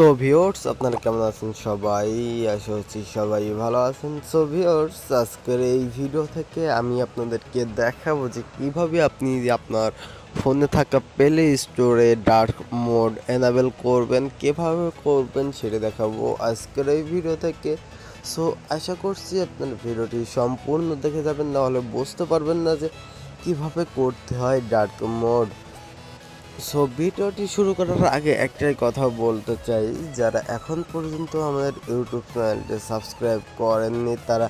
তো ভিওর্স আপনারা কেমন আছেন? সবাই আশা করছি সবাই ভালো আছেন। সো ভিউয়ার্স, আজকের এই ভিডিও থেকে আমি আপনাদেরকে দেখাবো যে কীভাবে আপনি আপনার ফোনে থাকা প্লে স্টোরে ডার্ক মোড এনাবেল করবেন, কীভাবে করবেন সেটা দেখাবো আজকের এই ভিডিও থেকে। সো আশা করছি আপনার ভিডিওটি সম্পূর্ণ দেখে যাবেন নাহলে বুঝতে পারবেন না যে কীভাবে করতে হয় ডার্ক মোড সো ভিডিওটি শুরু করার আগে একটাই কথা বলতে চাই। যারা এখন পর্যন্ত আমাদের ইউটিউব চ্যানেলটি সাবস্ক্রাইব করেননি, তারা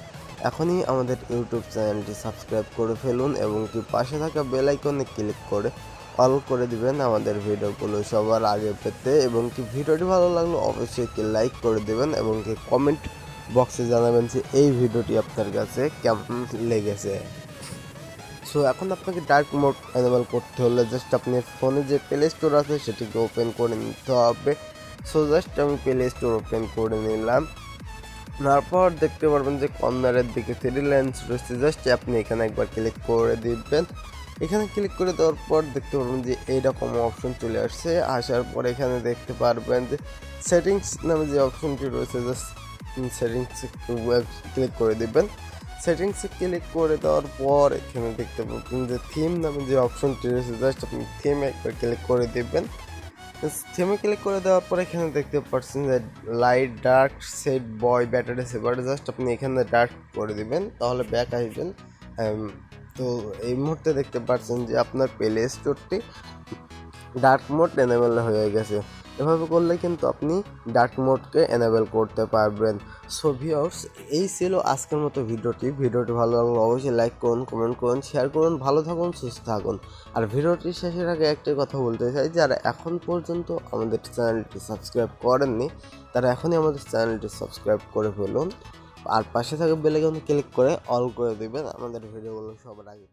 এখনই আমাদের ইউটিউব চ্যানেলটি সাবস্ক্রাইব করে ফেলুন এবং কি পাশে থাকা বেল আইকনে ক্লিক করে অল করে দিবেন আমাদের ভিডিওগুলো সবার আগে পেতে এবং কি ভিডিওটি ভালো লাগলে অবশ্যই কি লাইক করে দেবেন এবং কি কমেন্ট বক্সে জানাবেন যে এই ভিডিওটি আপনার কাছে কেমন লেগেছে। সো এখন আপনাকে ডার্ক মোড এনেবল করতে হলে জাস্ট আপনি ফোনে যে প্লে স্টোর আছে সেটিকে ওপেন করে নিতে হবে। সো জাস্ট আমি প্লে স্টোর ওপেন করে নিলাম। তারপর দেখতে পারবেন যে কর্নারের দিকে থ্রি লাইন্স রয়েছে। জাস্ট আপনি এখানে একবার ক্লিক করে দিবেন। এখানে ক্লিক করে দেওয়ার পর দেখতে পারবেন যে এইরকম অপশন চলে আসছে। আসার পর এখানে দেখতে পারবেন যে সেটিংস নামে যে অপশনটি রয়েছে জাস্ট সেটিংস ক্লিক করে দিবেন। সেটিংসে ক্লিক করে দেওয়ার পর এখানে দেখতে পাবেন যে থিম নামে যে অপশনটি রয়েছে জাস্ট আপনি থিম একবার ক্লিক করে দেবেন। থিমে ক্লিক করে দেওয়ার পর এখানে দেখতে পাচ্ছেন যে light dark set by battery saver just আপনি এখানে ডার্ক করে দিবেন, তাহলে ব্যাক আসবেন। তো এই মুহূর্তে দেখতে পাচ্ছেন যে আপনার প্লে স্টোরটি ডার্ক মোড এনেবেল হয়ে গেছে। এভাবে করলে কিন্তু আপনি ডার্ক মোডকে এনেবেল করতে পারবেন। সো ভিউয়ার্স এই ছিল আজকের মতো ভিডিওটি। ভিডিওটি ভালো লাগলে অবশ্যই লাইক করুন কমেন্ট করুন শেয়ার করুন, ভালো থাকুন, সুস্থ থাকুন। আর ভিডিওটি শেষের আগে একটাই কথা বলতে চাই, যারা এখন পর্যন্ত আমাদের চ্যানেলটি সাবস্ক্রাইব করেননি, তারা এখনই আমাদের চ্যানেলটি সাবস্ক্রাইব করে ফেলুন। আর পাশে থাকা বেলাইকনে ক্লিক করে অল করে দেবেন। আমাদের ভিডিওগুলো সবার আগে